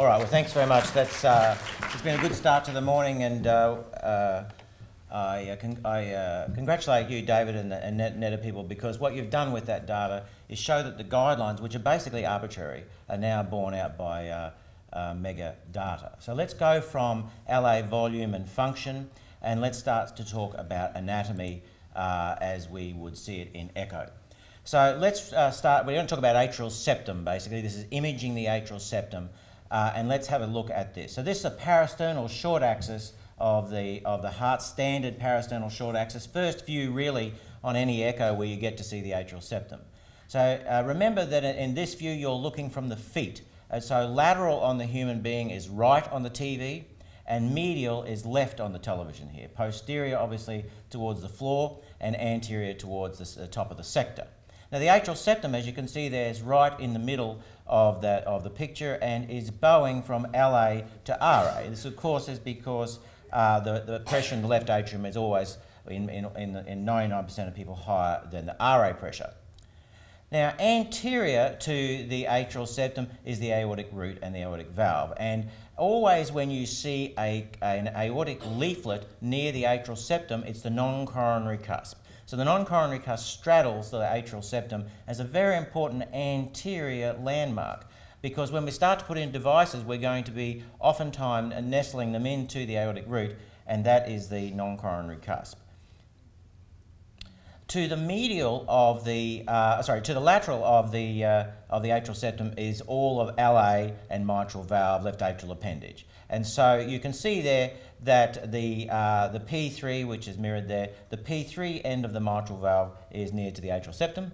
All right, well, thanks very much. That's, uh, it's been a good start to the morning, and uh, uh, I, uh, con I uh, congratulate you, David, and, and Net people, because what you've done with that data is show that the guidelines, which are basically arbitrary, are now borne out by uh, mega data. So let's go from LA volume and function, and let's start to talk about anatomy as we would see it in echo. So let's start, we're going to talk about atrial septum basically. This is imaging the atrial septum. Uh, and let's have a look at this. So this is a parasternal short axis of the, of the heart, standard parasternal short axis. First view really on any echo where you get to see the atrial septum. So uh, remember that in this view you're looking from the feet. Uh, so lateral on the human being is right on the TV and medial is left on the television here. Posterior obviously towards the floor and anterior towards the top of the sector. Now the atrial septum, as you can see there, is right in the middle of, that, of the picture and is bowing from LA to RA. This of course is because uh, the, the pressure in the left atrium is always, in, in, in 99% of people, higher than the RA pressure. Now, anterior to the atrial septum is the aortic root and the aortic valve. And always when you see a, an aortic leaflet near the atrial septum, it's the non-coronary cusp. So the non-coronary cusp straddles the atrial septum as a very important anterior landmark because when we start to put in devices, we're going to be oftentimes nestling them into the aortic root, and that is the non-coronary cusp. To the medial of the, uh, sorry, to the lateral of the, uh, of the atrial septum is all of LA and mitral valve, left atrial appendage. And so you can see there that the, uh, the P3, which is mirrored there, the P3 end of the mitral valve is near to the atrial septum.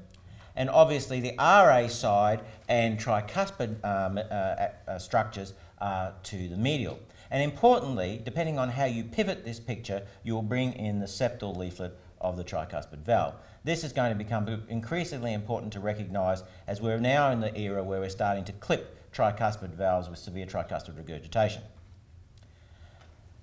And obviously the RA side and tricuspid um, uh, uh, structures are to the medial. And importantly, depending on how you pivot this picture, you will bring in the septal leaflet of the tricuspid valve. This is going to become increasingly important to recognise as we're now in the era where we're starting to clip tricuspid valves with severe tricuspid regurgitation.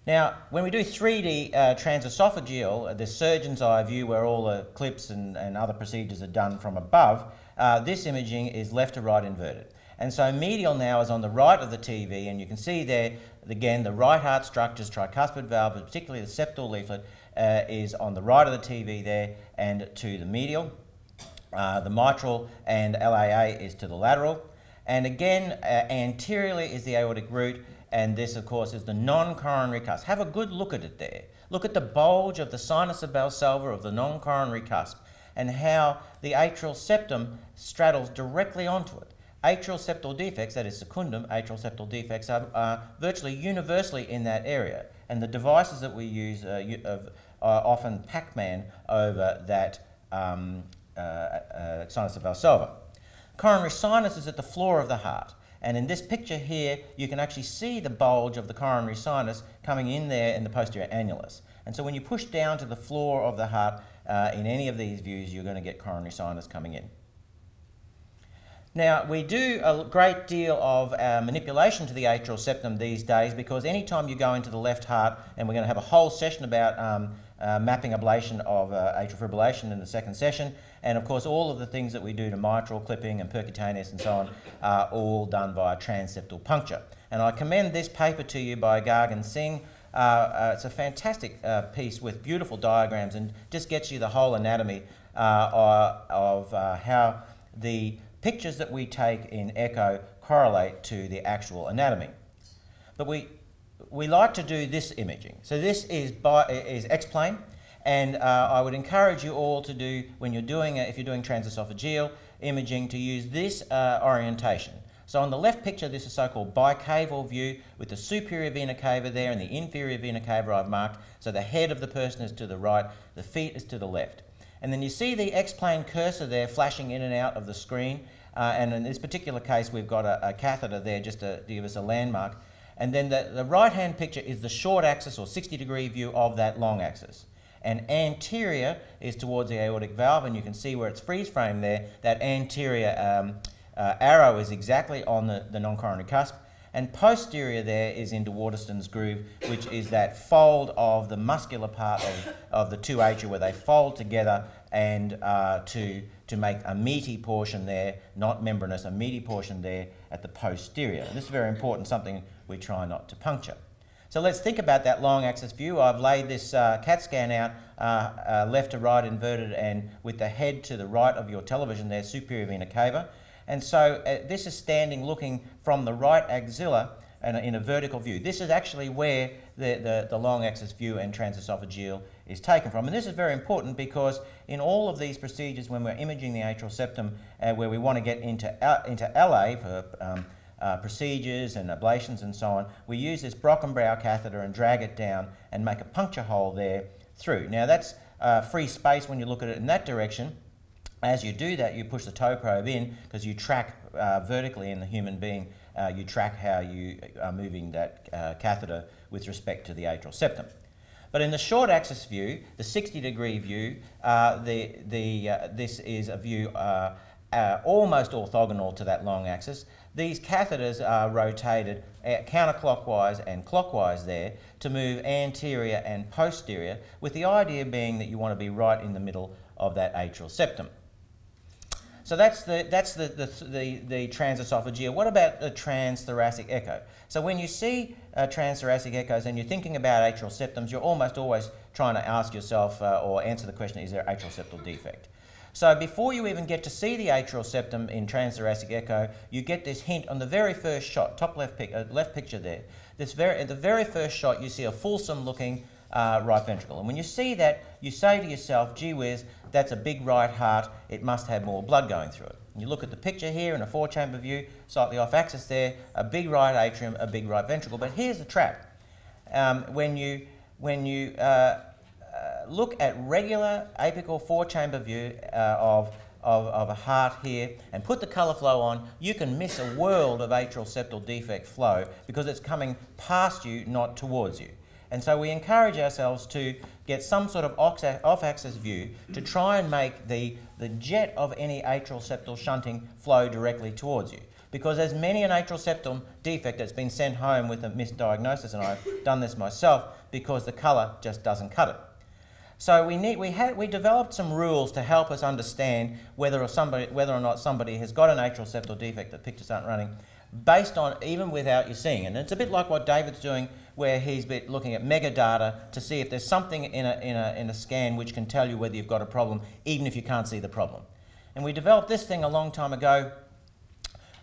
Now, when we do 3D uh, transesophageal, uh, the surgeon's eye view where all the clips and, and other procedures are done from above, uh, this imaging is left to right inverted. And so medial now is on the right of the TV, and you can see there, again, the right heart structures, tricuspid valve, particularly the septal leaflet, uh, is on the right of the TV there and to the medial. Uh, the mitral and LAA is to the lateral. And again, uh, anteriorly is the aortic root, and this, of course, is the non-coronary cusp. Have a good look at it there. Look at the bulge of the sinus of Valsalva of the non-coronary cusp and how the atrial septum straddles directly onto it. Atrial septal defects, that is secundum, atrial septal defects, are, are virtually universally in that area. And the devices that we use uh, are often Pac-Man over that um, uh, uh, sinus of Valsalva. Coronary sinus is at the floor of the heart. And in this picture here, you can actually see the bulge of the coronary sinus coming in there in the posterior annulus. And so when you push down to the floor of the heart uh, in any of these views, you're going to get coronary sinus coming in. Now, we do a great deal of uh, manipulation to the atrial septum these days because anytime you go into the left heart, and we're going to have a whole session about um, uh, mapping ablation of uh, atrial fibrillation in the second session, and of course, all of the things that we do to mitral clipping and percutaneous and so on are all done via transeptal puncture. And I commend this paper to you by Gagan Singh. Uh, uh, it's a fantastic uh, piece with beautiful diagrams and just gets you the whole anatomy uh, of uh, how the pictures that we take in echo correlate to the actual anatomy. But we, we like to do this imaging. So this is, by, is X-plane. And uh, I would encourage you all to do, when you're doing it, if you're doing transesophageal imaging, to use this uh, orientation. So on the left picture, this is so-called bicaval view with the superior vena cava there and the inferior vena cava I've marked. So the head of the person is to the right, the feet is to the left. And then you see the X-plane cursor there flashing in and out of the screen. Uh, and in this particular case, we've got a, a catheter there just to, give us a landmark. And then the, the right-hand picture is the short axis or 60 degree view of that long axis and anterior is towards the aortic valve, and you can see where it's freeze frame there. That anterior um, uh, arrow is exactly on the, the non-coronary cusp, and posterior there is into Waterston's groove, which is that fold of the muscular part of, of the two atria where they fold together and uh, to, to make a meaty portion there, not membranous, a meaty portion there at the posterior. And this is very important, something we try not to puncture. So let's think about that long axis view. I've laid this uh, CAT scan out uh, uh, left to right inverted and with the head to the right of your television there, superior vena cava. And so uh, this is standing looking from the right axilla and in a vertical view. This is actually where the, the, the long axis view and transesophageal is taken from. And this is very important because in all of these procedures, when we're imaging the atrial septum, uh, where we want to get into, uh, into LA for um, uh, procedures and ablations and so on, we use this Brockenbrough catheter and drag it down and make a puncture hole there through. Now that's uh, free space when you look at it in that direction. As you do that, you push the toe probe in because you track uh, vertically in the human being, uh, you track how you are moving that uh, catheter with respect to the atrial septum. But in the short axis view, the 60 degree view, uh, the, the, this is a view almost orthogonal to that long axis. These catheters are rotated uh, counterclockwise and clockwise there to move anterior and posterior, with the idea being that you want to be right in the middle of that atrial septum. So that's the, that's the, the, the, the transesophageal. What about the transthoracic echo? So when you see uh, transthoracic echoes and you're thinking about atrial septums, you're almost always trying to ask yourself uh, or answer the question, is there atrial septal defect? So before you even get to see the atrial septum in transthoracic echo, you get this hint on the very first shot, top left, pic uh, left picture there. This very, at the very first shot, you see a fulsome looking uh, right ventricle. And when you see that, you say to yourself, gee whiz, that's a big right heart, it must have more blood going through it. And you look at the picture here in a four chamber view, slightly off axis there, a big right atrium, a big right ventricle. But here's the trap. Um, when you, when you uh, look at regular apical four chamber view uh, of of, of, a heart here and put the colour flow on, you can miss a world of atrial septal defect flow because it's coming past you, not towards you. And so we encourage ourselves to get some sort of off-axis view to try and make the, the jet of any atrial septal shunting flow directly towards you. Because as many an atrial septum defect that's been sent home with a misdiagnosis, and I've done this myself, because the colour just doesn't cut it. So we, need, we, had, we developed some rules to help us understand whether or, somebody, whether or not somebody has got an atrial septal defect that pictures aren't running, based on even without you seeing. And it's a bit like what David's doing where he's been looking at metadata to see if there's something in a, in, a, in a scan which can tell you whether you've got a problem, even if you can't see the problem. And we developed this thing a long time ago,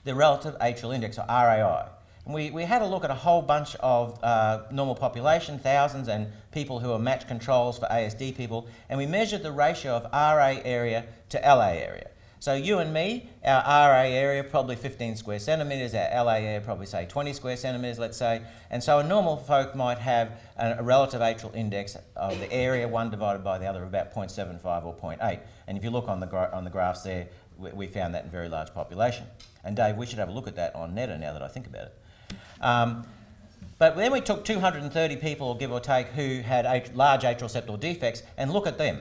the Relative Atrial Index, or RAI. And we, we had a look at a whole bunch of uh, normal population, thousands, and people who are match controls for ASD people, and we measured the ratio of RA area to LA area. So you and me, our RA area probably 15 square centimetres, our LA area probably say 20 square centimetres, let's say. And so a normal folk might have a, relative atrial index of the area, one divided by the other, of about 0.75 or 0.8. And if you look on the, on the graphs there, we, we, found that in very large population. And Dave, we should have a look at that on NEDA now that I think about it. Um, but then we took 230 people, give or take, who had large atrial septal defects, and look at them.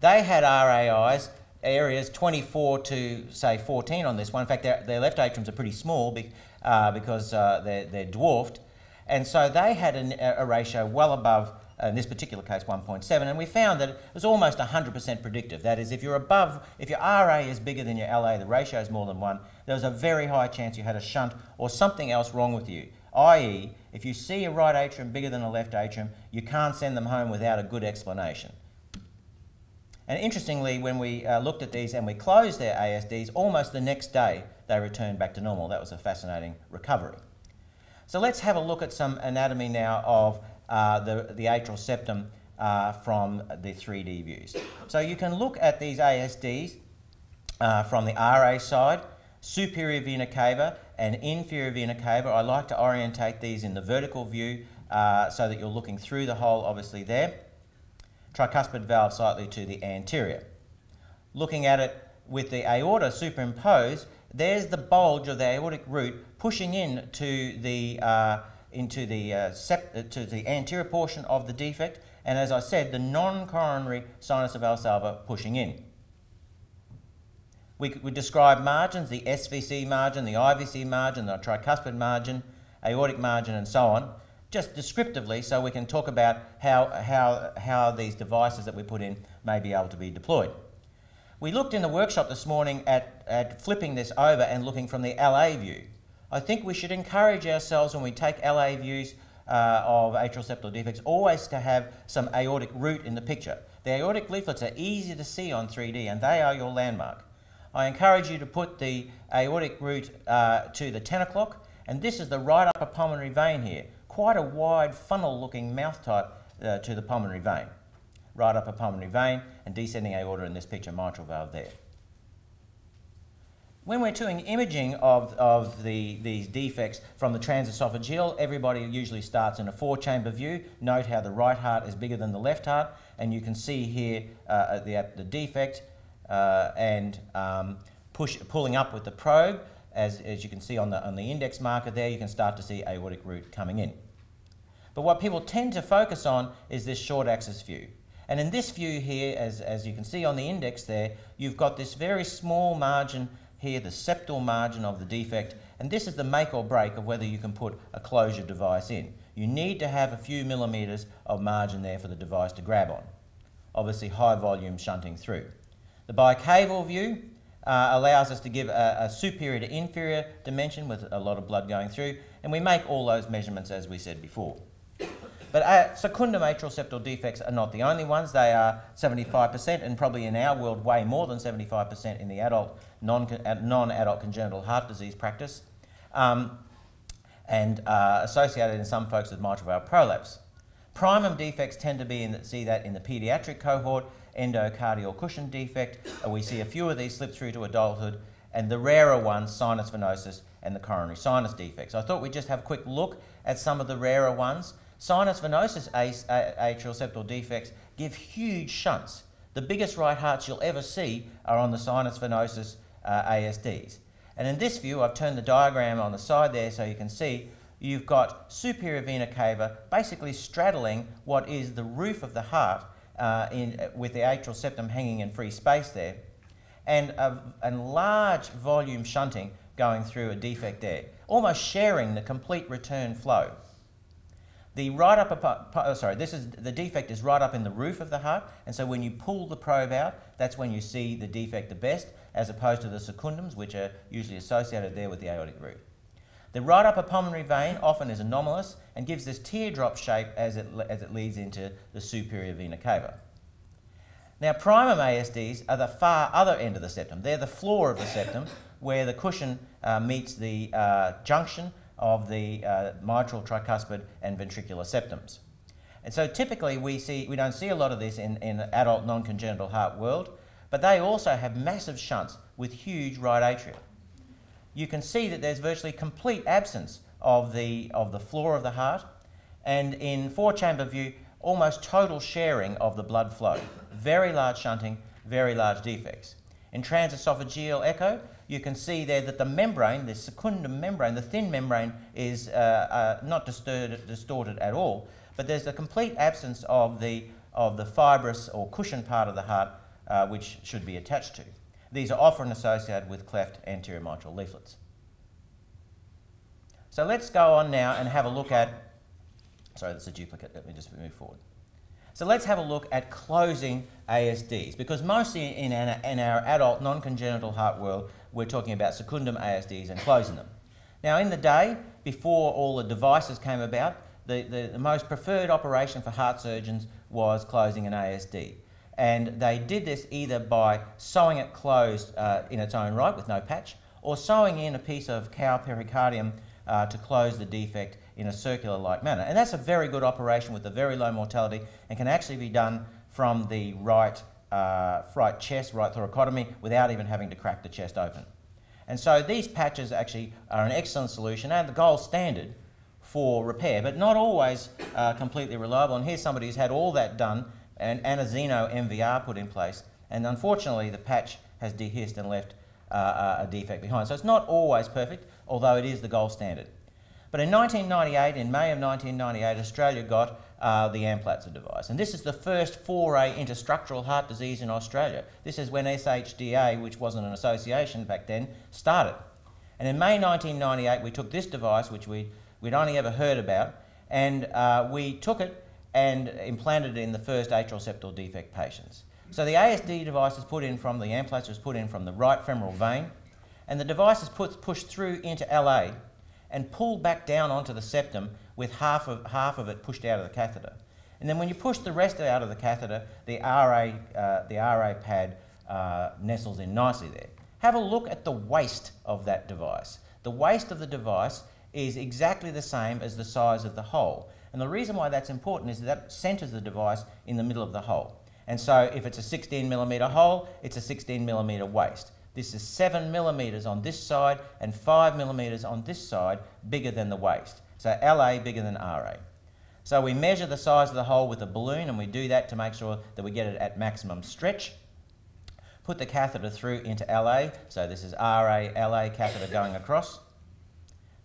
They had RAIs areas 24 to say 14 on this one. In fact, their, their left atriums are pretty small be, uh, because uh, they're, they're, dwarfed. And so they had an, a ratio well above, in this particular case, 1.7. And we found that it was almost 100% predictive. That is, if you're above, if your RA is bigger than your LA, the ratio is more than one, there was a very high chance you had a shunt or something else wrong with you. I.e., if you see a right atrium bigger than a left atrium, you can't send them home without a good explanation. And interestingly, when we uh, looked at these and we closed their ASDs, almost the next day they returned back to normal. That was a fascinating recovery. So let's have a look at some anatomy now of uh, the, the atrial septum uh, from the 3D views. So you can look at these ASDs uh, from the RA side, superior vena cava and inferior vena cava. I like to orientate these in the vertical view uh, so that you're looking through the hole obviously there tricuspid valve slightly to the anterior. Looking at it with the aorta superimposed, there's the bulge of the aortic root pushing in to the, uh, into the, uh, uh, to the anterior portion of the defect, and as I said, the non-coronary sinus of Valsalva pushing in. We, we describe margins, the SVC margin, the IVC margin, the tricuspid margin, aortic margin, and so on just descriptively so we can talk about how, how, how these devices that we put in may be able to be deployed. We looked in the workshop this morning at, at flipping this over and looking from the LA view. I think we should encourage ourselves when we take LA views uh, of atrial septal defects always to have some aortic root in the picture. The aortic leaflets are easy to see on 3D and they are your landmark. I encourage you to put the aortic root uh, to the 10 o'clock and this is the right upper pulmonary vein here. Quite a wide funnel looking mouth type uh, to the pulmonary vein. Right upper pulmonary vein and descending aorta in this picture, mitral valve there. When we're doing imaging of, of the, these defects from the transesophageal, everybody usually starts in a four-chamber view. Note how the right heart is bigger than the left heart, and you can see here uh, the, the defect uh, and um, push, pulling up with the probe. As, as you can see on the, on the index marker there, you can start to see aortic root coming in. But what people tend to focus on is this short axis view. And in this view here, as, as you can see on the index there, you've got this very small margin here the septal margin of the defect, and this is the make or break of whether you can put a closure device in. You need to have a few millimetres of margin there for the device to grab on. Obviously high volume shunting through. The bicaval view uh, allows us to give a, a, superior to inferior dimension with a lot of blood going through, and we make all those measurements as we said before. But uh, secundum atrial septal defects are not the only ones. They are 75%, and probably in our world, way more than 75% in the adult uh, non-adult congenital heart disease practice, um, and uh, associated in some folks with mitral valve prolapse. Primum defects tend to be in the, see that in the pediatric cohort, endocardial cushion defect. We see a few of these slip through to adulthood, and the rarer ones, sinus venosus and the coronary sinus defects. I thought we'd just have a quick look at some of the rarer ones. Sinus venosus atrial septal defects give huge shunts. The biggest right hearts you'll ever see are on the sinus venosus uh, ASDs. And in this view, I've turned the diagram on the side there so you can see you've got superior vena cava basically straddling what is the roof of the heart uh, in, with the atrial septum hanging in free space there, and a, a large volume shunting going through a defect there, almost sharing the complete return flow. The right upper, oh, sorry, this is the defect is right up in the roof of the heart, and so when you pull the probe out, that's when you see the defect the best, as opposed to the secundums, which are usually associated there with the aortic root. The right upper pulmonary vein often is anomalous and gives this teardrop shape as it, as it leads into the superior vena cava. Now, primum ASDs are the far other end of the septum. They're the floor of the septum where the cushion uh, meets the uh, junction of the uh, mitral, tricuspid, and ventricular septums. And so typically we, see, we don't see a lot of this in, in adult non-congenital heart world, but they also have massive shunts with huge right atria. You can see that there's virtually complete absence of the, of the floor of the heart, and in four-chamber view, almost total sharing of the blood flow. Very large shunting, very large defects. In transesophageal echo, you can see there that the membrane, the secundum membrane, the thin membrane, is uh, uh, not distorted, distorted at all, but there's a complete absence of the, of the fibrous or cushion part of the heart uh, which should be attached to. These are often associated with cleft anterior mitral leaflets. So let's go on now and have a look at, sorry, that's a duplicate, let me just move forward. So let's have a look at closing ASDs, because mostly in, in our adult non-congenital heart world, we're talking about secundum ASDs and closing them. Now, in the day, before all the devices came about, the, the, the, most preferred operation for heart surgeons was closing an ASD. And they did this either by sewing it closed uh, in its own right with no patch, or sewing in a piece of cow pericardium uh, to close the defect in a circular-like manner. And that's a very good operation with a very low mortality and can actually be done from the right uh, right chest, right thoracotomy, without even having to crack the chest open. And so these patches actually are an excellent solution and the gold standard for repair, but not always uh, completely reliable. And here's somebody who's had all that done and, and a Xeno MVR put in place, and unfortunately the patch has dehisced and left uh, a defect behind. So it's not always perfect, although it is the gold standard. But in 1998, in May of 1998, Australia got uh, the Amplatzer device. And this is the first foray into structural heart disease in Australia. This is when SHDA, which wasn't an association back then, started. And in May 1998, we took this device, which we, we'd only ever heard about, and uh, we took it and implanted in the first atrial septal defect patients. So the ASD device is put in from the Amplatzer is put in from the right femoral vein, and the device is put, pushed through into LA and pulled back down onto the septum with half of, half of it pushed out of the catheter. And then when you push the rest out of the catheter, the RA, uh, the RA pad uh, nestles in nicely there. Have a look at the waist of that device. The waist of the device is exactly the same as the size of the hole. And the reason why that's important is that centers the device in the middle of the hole. And so if it's a 16 millimeter hole, it's a 16 millimeter waist. This is 7 millimeters on this side and 5 millimeters on this side, bigger than the waist. So LA bigger than RA. So we measure the size of the hole with a balloon and we do that to make sure that we get it at maximum stretch. Put the catheter through into LA, so this is RA, LA catheter going across.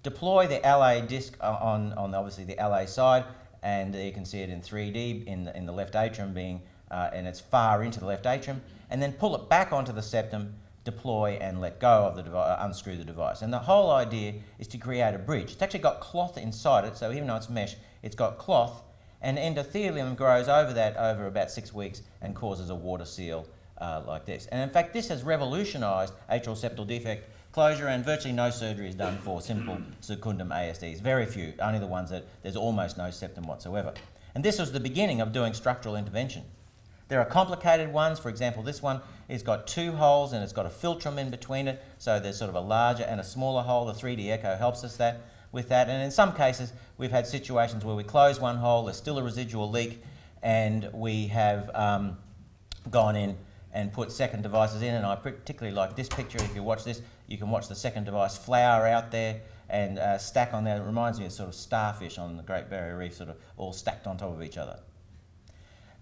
Deploy the LA disc on, on obviously the LA side and you can see it in 3D in the, in the left atrium being uh, and it's far into the left atrium, and then pull it back onto the septum, deploy and let go of the device, uh, unscrew the device. And the whole idea is to create a bridge. It's actually got cloth inside it, so even though it's mesh, it's got cloth, and endothelium grows over that over about six weeks and causes a water seal uh, like this. And in fact, this has revolutionised atrial septal defect closure, and virtually no surgery is done for simple secundum ASDs. Very few, only the ones that there's almost no septum whatsoever. And this was the beginning of doing structural intervention. There are complicated ones. For example, this one has got two holes and it's got a philtrum in between it. So there's sort of a larger and a smaller hole. The 3D echo helps us that with that. And in some cases, we've had situations where we close one hole, there's still a residual leak, and we have um, gone in and put second devices in. And I particularly like this picture. If you watch this, you can watch the second device flower out there and uh, stack on there. It reminds me of sort of starfish on the Great Barrier Reef, sort of all stacked on top of each other.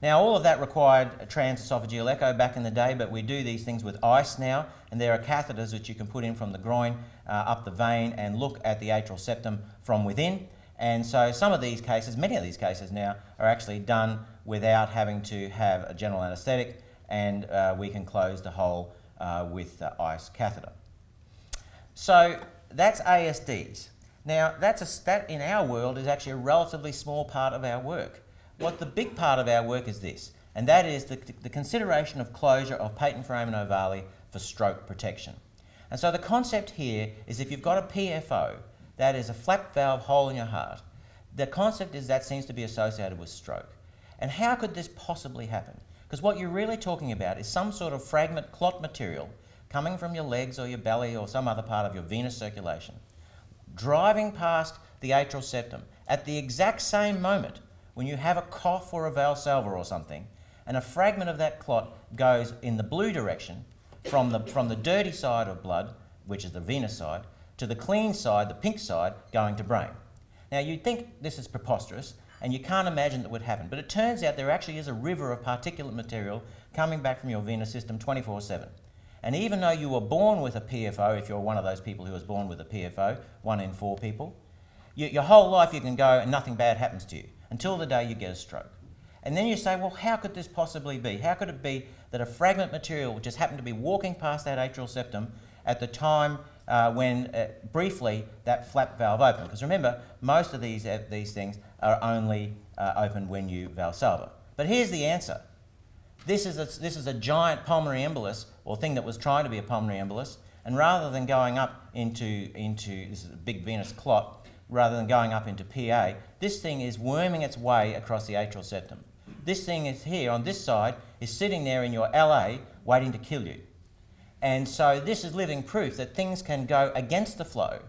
Now, all of that required a transesophageal echo back in the day, but we do these things with ice now, and there are catheters which you can put in from the groin uh, up the vein and look at the atrial septum from within. And so some of these cases, many of these cases now, are actually done without having to have a general anaesthetic, and uh, we can close the hole uh, with the ice catheter. So that's ASDs. Now, that's a, that in our world is actually a relatively small part of our work. What the big part of our work is this, and that is the, the consideration of closure of patent foramen ovale for stroke protection. And so the concept here is if you've got a PFO, that is a flap valve hole in your heart, the concept is that seems to be associated with stroke. And how could this possibly happen? Because what you're really talking about is some sort of fragment clot material coming from your legs or your belly or some other part of your venous circulation, driving past the atrial septum at the exact same moment when you have a cough or a valsalva or something, and a fragment of that clot goes in the blue direction from the, from the dirty side of blood, which is the venous side, to the clean side, the pink side, going to brain. Now, you'd think this is preposterous, and you can't imagine that would happen, but it turns out there actually is a river of particulate material coming back from your venous system 24 7. And even though you were born with a PFO, if you're one of those people who was born with a PFO, one in four people, you, your whole life you can go and nothing bad happens to you until the day you get a stroke. And then you say, well, how could this possibly be? How could it be that a fragment material just happened to be walking past that atrial septum at the time uh, when, uh, briefly, that flap valve opened? Because remember, most of these, uh, these things are only uh, open when you valsalva. But here's the answer. This is, a, this is a giant pulmonary embolus, or thing that was trying to be a pulmonary embolus, and rather than going up into, into this is a big venous clot, rather than going up into PA, this thing is worming its way across the atrial septum. This thing is here on this side, is sitting there in your LA waiting to kill you. And so this is living proof that things can go against the flow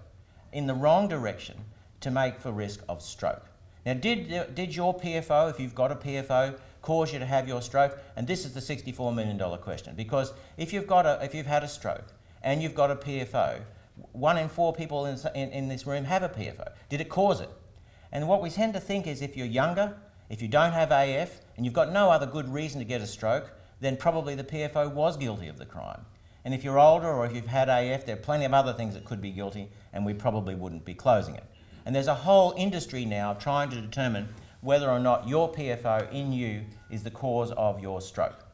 in the wrong direction to make for risk of stroke. Now, did, did your PFO, if you've got a PFO, cause you to have your stroke? And this is the $64 million question. Because if you've, got a, if you've had a stroke and you've got a PFO, one in four people in, in, in, this room have a PFO. Did it cause it? And what we tend to think is if you're younger, if you don't have AF, and you've got no other good reason to get a stroke, then probably the PFO was guilty of the crime. And if you're older or if you've had AF, there are plenty of other things that could be guilty, and we probably wouldn't be closing it. And there's a whole industry now trying to determine whether or not your PFO in you is the cause of your stroke.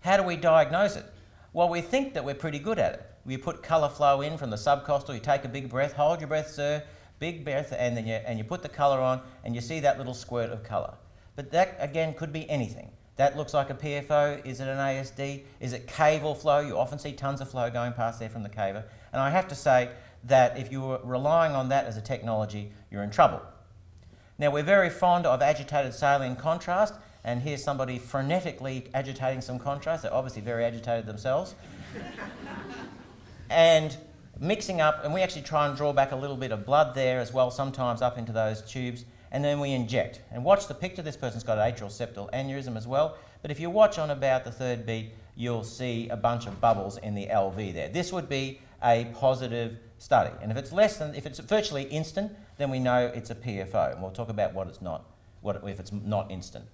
How do we diagnose it? Well, we think that we're pretty good at it you put colour flow in from the subcostal, you take a big breath, hold your breath, sir, big breath, and then you, and you put the colour on and you see that little squirt of colour. But that, again, could be anything. That looks like a PFO. Is it an ASD? Is it caval flow? You often see tons of flow going past there from the cava. And I have to say that if you're relying on that as a technology, you're in trouble. Now, we're very fond of agitated saline contrast, and here's somebody frenetically agitating some contrast. They're obviously very agitated themselves. and mixing up, and we actually try and draw back a little bit of blood there as well, sometimes up into those tubes and then we inject. And watch the picture, this person's got an atrial septal aneurysm as well, but if you watch on about the third beat, you'll see a bunch of bubbles in the LV there. This would be a positive study. And if it's less than, if it's virtually instant, then we know it's a PFO. And we'll talk about what it's not, what if it's not instant.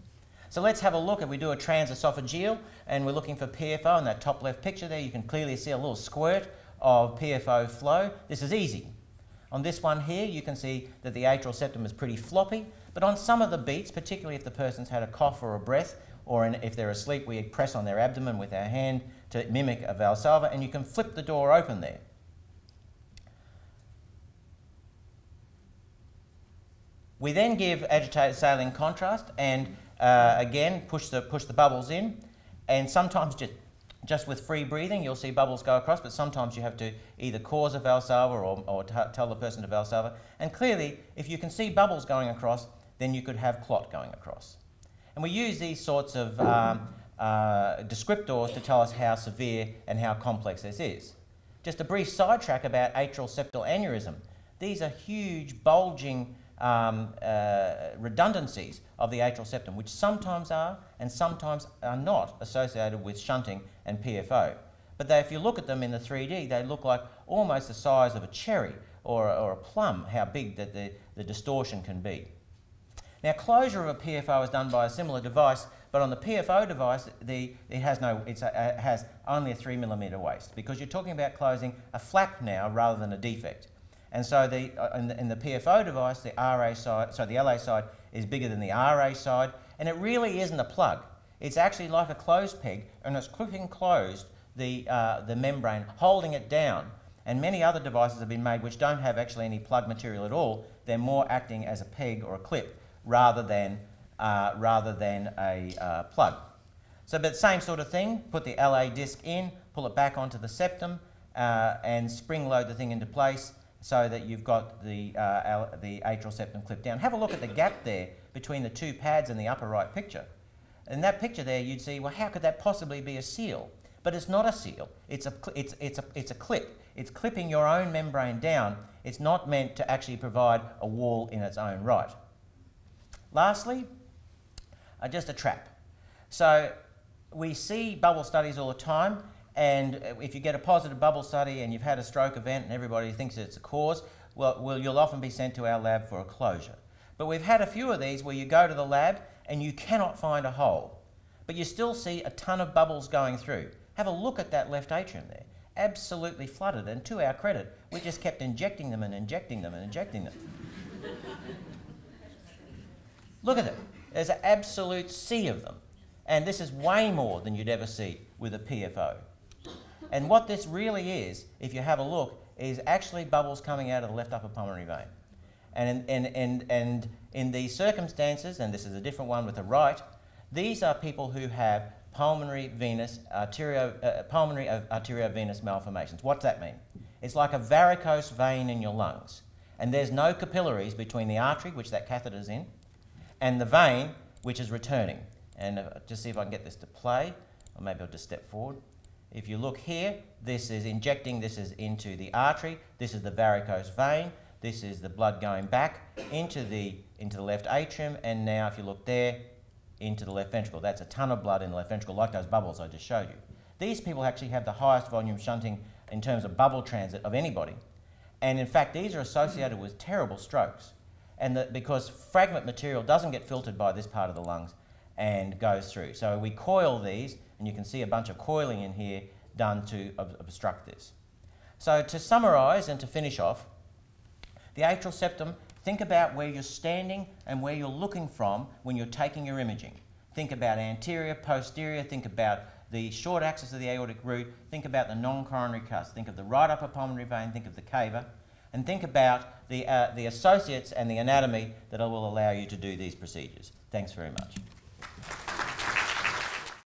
So let's have a look. If we do a transesophageal and we're looking for PFO in that top left picture there, you can clearly see a little squirt of PFO flow. This is easy. On this one here, you can see that the atrial septum is pretty floppy, but on some of the beats, particularly if the person's had a cough or a breath, or in, if they're asleep, we press on their abdomen with our hand to mimic a valsalva, and you can flip the door open there. We then give agitated saline contrast and uh, again push the, push the bubbles in and sometimes just just with free breathing, you'll see bubbles go across, but sometimes you have to either cause a valsalva or, or tell the person to valsalva. And clearly, if you can see bubbles going across, then you could have clot going across. And we use these sorts of um, uh, descriptors to tell us how severe and how complex this is. Just a brief sidetrack about atrial septal aneurysm. These are huge, bulging um, uh, redundancies of the atrial septum, which sometimes are and sometimes are not associated with shunting and PFO. But they, if you look at them in the 3D, they look like almost the size of a cherry or, or a plum, how big that the, the distortion can be. Now, closure of a PFO is done by a similar device, but on the PFO device, the, it, has no, a, it has only a 3 millimetre waist because you're talking about closing a flap now rather than a defect. And so the, uh, in, the, in the PFO device, the RA side, so the LA side is bigger than the RA side, and it really isn't a plug. It's actually like a closed peg, and it's clipping closed the, uh, the membrane, holding it down. And many other devices have been made which don't have actually any plug material at all. They're more acting as a peg or a clip rather than, uh, rather than a uh, plug. So, but same sort of thing, put the LA disc in, pull it back onto the septum, uh, and spring load the thing into place so that you've got the, uh, the atrial septum clipped down. Have a look at the gap there between the two pads in the upper right picture. In that picture there, you'd see, well, how could that possibly be a seal? But it's not a seal. It's a, it's, it's a, it's a clip. It's clipping your own membrane down. It's not meant to actually provide a wall in its own right. Lastly, uh, just a trap. So we see bubble studies all the time, and if you get a positive bubble study and you've had a stroke event and everybody thinks it's a cause, well, well, you'll often be sent to our lab for a closure. But we've had a few of these where you go to the lab and you cannot find a hole, but you still see a ton of bubbles going through. Have a look at that left atrium there. Absolutely flooded, and to our credit, we just kept injecting them and injecting them and injecting them. look at it. There's an absolute sea of them. And this is way more than you'd ever see with a PFO. And what this really is, if you have a look, is actually bubbles coming out of the left upper pulmonary vein. And in, and, and, and in these circumstances, and this is a different one with the right, these are people who have pulmonary venous arterio, uh, pulmonary arteriovenous malformations. What's that mean? It's like a varicose vein in your lungs. And there's no capillaries between the artery, which that catheter is in, and the vein, which is returning. And uh, just see if I can get this to play, or maybe I'll just step forward. If you look here, this is injecting, this is into the artery, this is the varicose vein, this is the blood going back into the, into the left atrium, and now if you look there, into the left ventricle. That's a ton of blood in the left ventricle, like those bubbles I just showed you. These people actually have the highest volume shunting in terms of bubble transit of anybody. And in fact, these are associated with terrible strokes. And the, because fragment material doesn't get filtered by this part of the lungs and goes through. So we coil these and you can see a bunch of coiling in here done to ob obstruct this. So to summarise and to finish off, the atrial septum, think about where you're standing and where you're looking from when you're taking your imaging. Think about anterior, posterior, think about the short axis of the aortic root, think about the non-coronary cusp, think of the right upper pulmonary vein, think of the cava, and think about the, uh, the associates and the anatomy that will allow you to do these procedures. Thanks very much.